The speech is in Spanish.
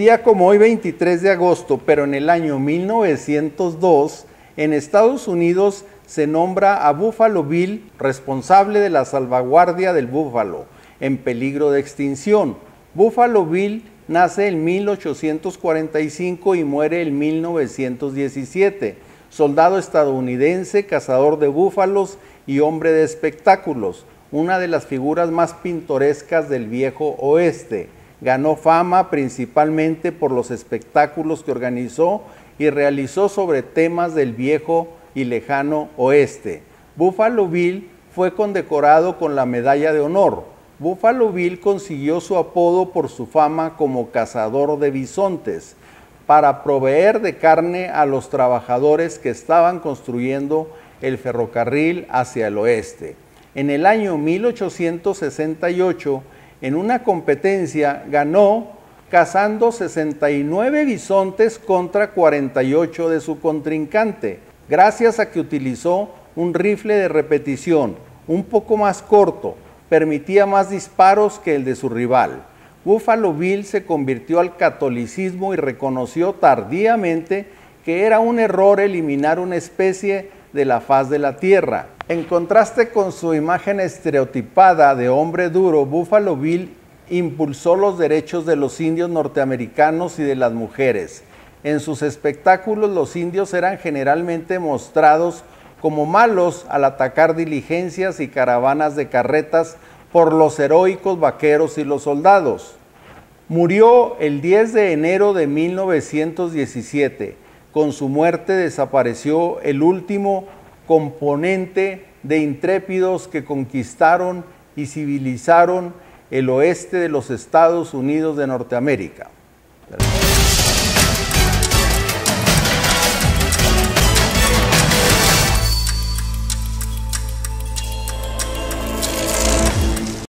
día como hoy, 23 de agosto, pero en el año 1902, en Estados Unidos se nombra a Buffalo Bill responsable de la salvaguardia del búfalo en peligro de extinción. Buffalo Bill nace en 1845 y muere en 1917. Soldado estadounidense, cazador de búfalos y hombre de espectáculos, una de las figuras más pintorescas del viejo oeste. Ganó fama principalmente por los espectáculos que organizó y realizó sobre temas del viejo y lejano oeste. Buffalo Bill fue condecorado con la Medalla de Honor. Buffalo Bill consiguió su apodo por su fama como cazador de bisontes, para proveer de carne a los trabajadores que estaban construyendo el ferrocarril hacia el oeste. En el año 1868, en una competencia, ganó cazando 69 bisontes contra 48 de su contrincante gracias a que utilizó un rifle de repetición un poco más corto, permitía más disparos que el de su rival. Buffalo Bill se convirtió al catolicismo y reconoció tardíamente que era un error eliminar una especie de la faz de la tierra. En contraste con su imagen estereotipada de hombre duro, Buffalo Bill impulsó los derechos de los indios norteamericanos y de las mujeres. En sus espectáculos los indios eran generalmente mostrados como malos al atacar diligencias y caravanas de carretas por los heroicos vaqueros y los soldados. Murió el 10 de enero de 1917. Con su muerte desapareció el último componente de intrépidos que conquistaron y civilizaron el oeste de los Estados Unidos de Norteamérica.